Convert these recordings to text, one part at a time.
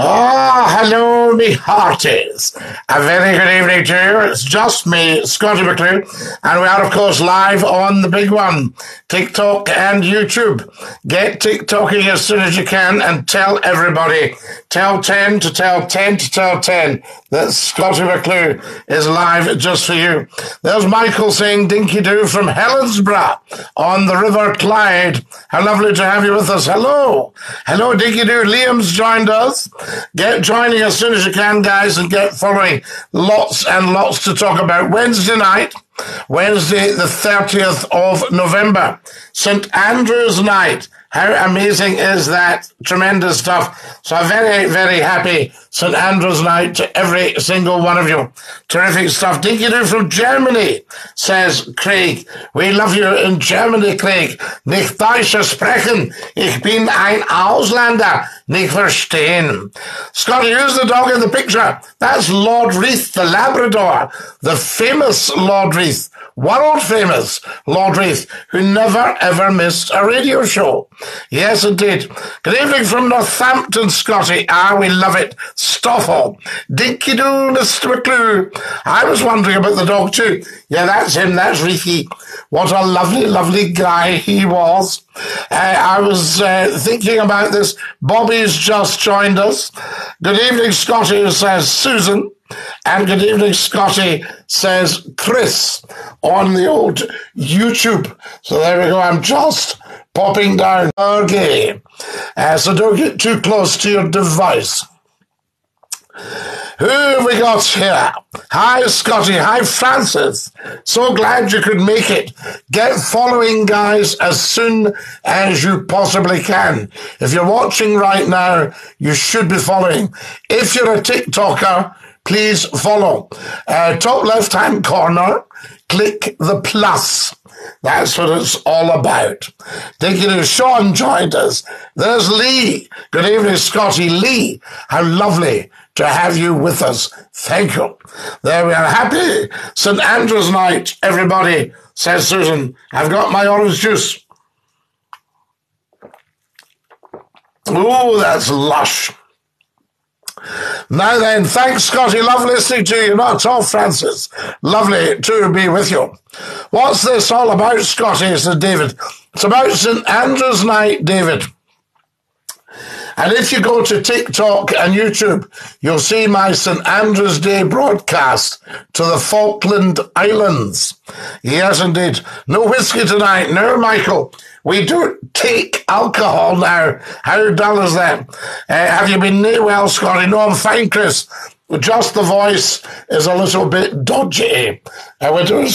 Oh, hello, me hearties. A very good evening to you. It's just me, Scottie McClue, and we are, of course, live on the big one, TikTok and YouTube. Get TikToking as soon as you can and tell everybody, tell 10 to tell 10 to tell 10 that Scottie McClue is live just for you. There's Michael saying dinky doo from Helensburgh on the River Clyde. How lovely to have you with us. Hello. Hello, dinky doo. Liam's joined us. Get joining as soon as you can, guys, and get following. Lots and lots to talk about. Wednesday night, Wednesday, the 30th of November, St. Andrew's night. How amazing is that? Tremendous stuff. So very, very happy St. Andrew's night to every single one of you. Terrific stuff. Dinky Doo from Germany, says Craig. We love you in Germany, Craig. Nicht Deutsche sprechen. Ich bin ein Ausländer. Nicht verstehen. Scotty, who's the dog in the picture? That's Lord Reith, the Labrador. The famous Lord Reith world famous Lord Reith, who never ever missed a radio show. Yes, indeed. Good evening from Northampton, Scotty. Ah, we love it. Stoffel. Dinky doo, Mr. McClue. I was wondering about the dog too. Yeah, that's him. That's Reithy. What a lovely, lovely guy he was. Uh, I was uh, thinking about this. Bobby's just joined us. Good evening, Scotty, says Susan. And good evening, Scotty, says Chris on the old YouTube. So there we go. I'm just popping down. Okay. Uh, so don't get too close to your device. Who have we got here? Hi, Scotty. Hi, Francis. So glad you could make it. Get following, guys, as soon as you possibly can. If you're watching right now, you should be following. If you're a TikToker, please follow. Uh, top left hand corner, click the plus. That's what it's all about. Thank you to Sean joined us. There's Lee. Good evening, Scotty Lee. How lovely to have you with us. Thank you. There we are. Happy St. Andrew's night, everybody, says Susan. I've got my orange juice. Oh, that's lush. Now then, thanks, Scotty. Love listening to you. Not all, Francis. Lovely to be with you. What's this all about, Scotty? said David. It's about St. Andrew's night, David. And if you go to TikTok and YouTube, you'll see my St. Andrew's Day broadcast to the Falkland Islands. Yes, indeed. No whiskey tonight. No, Michael. We don't take alcohol now. How dull is that? Uh, have you been near well, Scotty? No, I'm fine, Chris. Just the voice is a little bit dodgy. I went to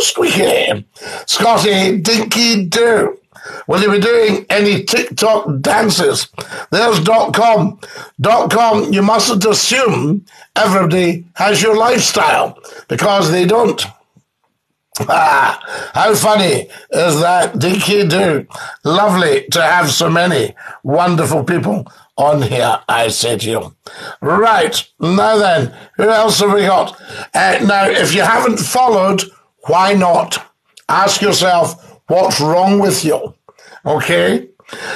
squeaky. Scotty, dinky do. Will you be doing any TikTok dances? There's dot com. Dot com, you mustn't assume everybody has your lifestyle because they don't. Ah, how funny is that? Dinky do. Lovely to have so many wonderful people on here, I say to you. Right, now then, who else have we got? Uh, now, if you haven't followed, why not? Ask yourself, What's wrong with you? Okay?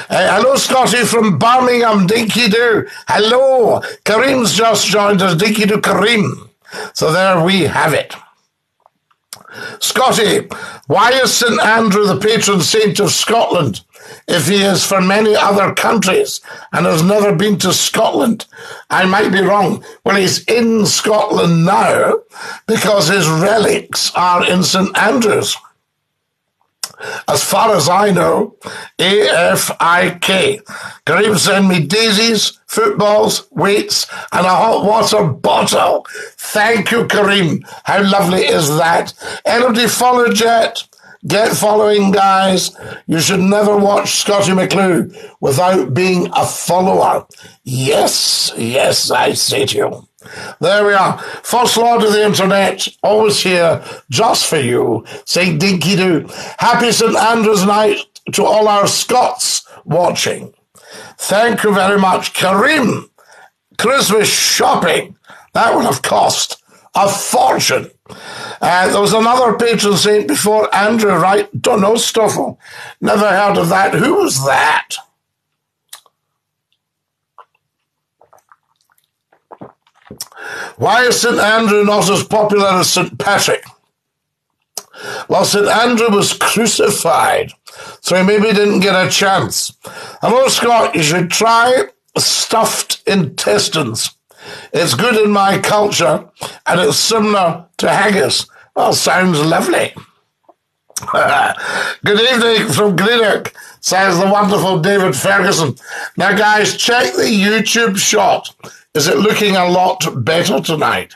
Uh, hello, Scotty from Birmingham. Dinky do. Hello. Kareem's just joined us. Dinky do Kareem. So there we have it. Scotty, why is St Andrew the patron saint of Scotland if he is for many other countries and has never been to Scotland? I might be wrong. Well, he's in Scotland now because his relics are in St Andrews. As far as I know, AFIK. Kareem send me daisies, footballs, weights, and a hot water bottle. Thank you, Kareem. How lovely is that? Anybody followed yet? Get following, guys. You should never watch Scottie McClue without being a follower. Yes, yes, I say to you. There we are. First Lord of the Internet, always here just for you, saying dinky doo. Happy St. Andrew's night to all our Scots watching. Thank you very much. Kareem, Christmas shopping. That would have cost a fortune. Uh, there was another patron saint before Andrew, right? Don't know, Stoffel. Never heard of that. Who was that? Why is St. Andrew not as popular as St. Patrick? Well, St. Andrew was crucified, so he maybe didn't get a chance. Hello, Scott, you should try stuffed intestines. It's good in my culture, and it's similar to haggis. Well, sounds lovely. Good evening from Greenock, says the wonderful David Ferguson. Now, guys, check the YouTube shot. Is it looking a lot better tonight?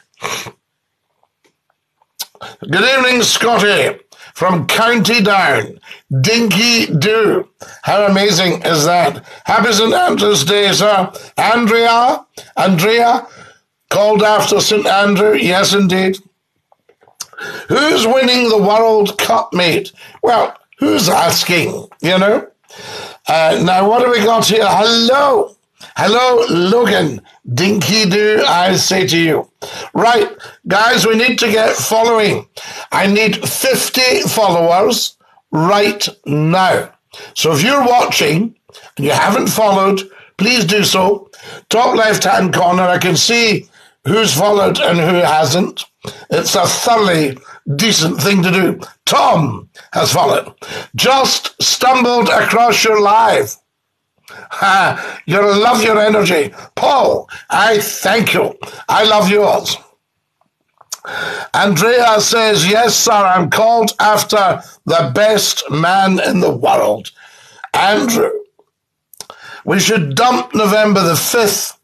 Good evening, Scotty, from County Down. Dinky Do. How amazing is that? Happy St. Andrew's Day, sir. Andrea, Andrea, called after St. Andrew. Yes, indeed. Who's winning the World Cup, mate? Well, who's asking, you know? Uh, now, what have we got here? Hello. Hello, Logan. Dinky do, I say to you. Right, guys, we need to get following. I need 50 followers right now. So if you're watching and you haven't followed, please do so. Top left hand corner, I can see who's followed and who hasn't. It's a thoroughly decent thing to do. Tom has followed. Just stumbled across your live. Ha, you love your energy. Paul, I thank you. I love yours. Andrea says, Yes, sir, I'm called after the best man in the world, Andrew. We should dump November the 5th.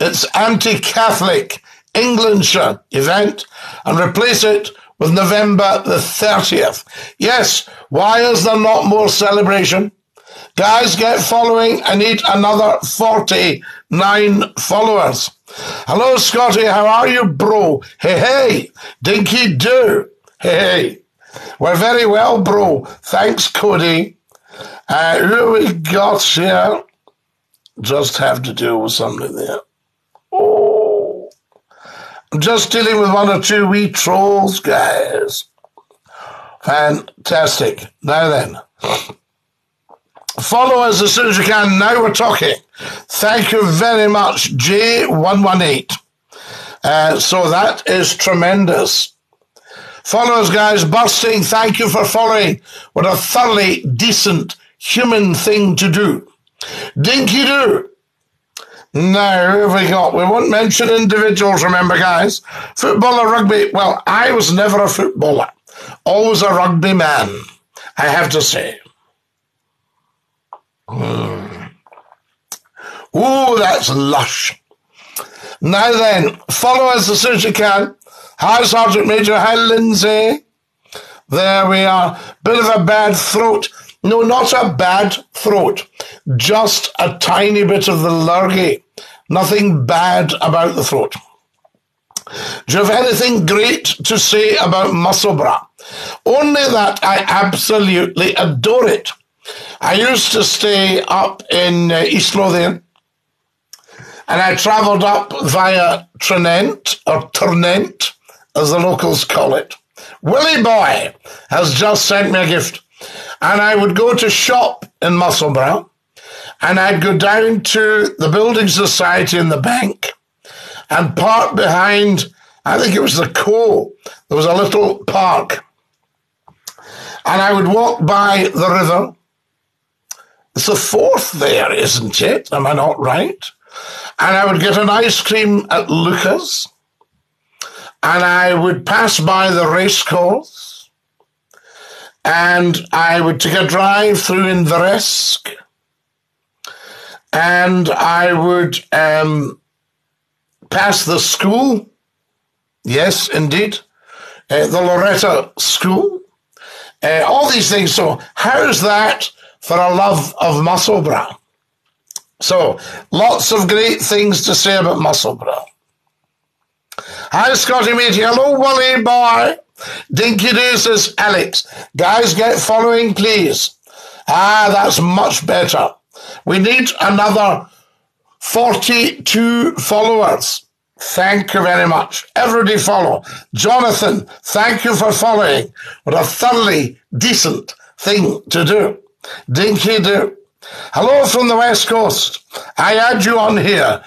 It's anti Catholic Englandshire event and replace it with November the 30th. Yes, why is there not more celebration? Guys, get following. I need another 49 followers. Hello, Scotty. How are you, bro? Hey, hey. Dinky do. Hey, hey. We're very well, bro. Thanks, Cody. Uh, who we got here? Just have to deal with something there. Oh. I'm just dealing with one or two wee trolls, guys. Fantastic. Now then. Follow us as soon as you can. Now we're talking. Thank you very much, J118. Uh, so that is tremendous. Follow us, guys. Busting, thank you for following. What a thoroughly decent human thing to do. Dinky do. Now, who have we got? We won't mention individuals, remember, guys. Football or rugby? Well, I was never a footballer, always a rugby man, I have to say. Mm. Ooh, that's lush. Now then, follow us as soon as you can. Hi, Sergeant Major. Hi, Lindsay. There we are. Bit of a bad throat. No, not a bad throat. Just a tiny bit of the lurgy. Nothing bad about the throat. Do you have anything great to say about Musselburgh? Only that I absolutely adore it. I used to stay up in uh, East Lothian and I travelled up via Tranent or Ternent, as the locals call it. Willie Boy has just sent me a gift. And I would go to shop in Musselburgh and I'd go down to the Building Society in the bank and park behind, I think it was the Co. There was a little park. And I would walk by the river it's the Forth there, isn't it? Am I not right? And I would get an ice cream at Luca's, and I would pass by the racecourse, and I would take a drive through Inveresk, and I would um, pass the school. Yes, indeed. Uh, the Loretto School. Uh, all these things. So, how's that for a love of Musselburgh. So, lots of great things to say about Musselburgh. Hi, Scotty mate. Hello, Wally boy. Dinky Doo says, Alex, guys, get following, please. Ah, that's much better. We need another 42 followers. Thank you very much. Everybody follow. Jonathan, thank you for following. What a thoroughly decent thing to do. Dinky do. Hello from the West Coast. I add you on here.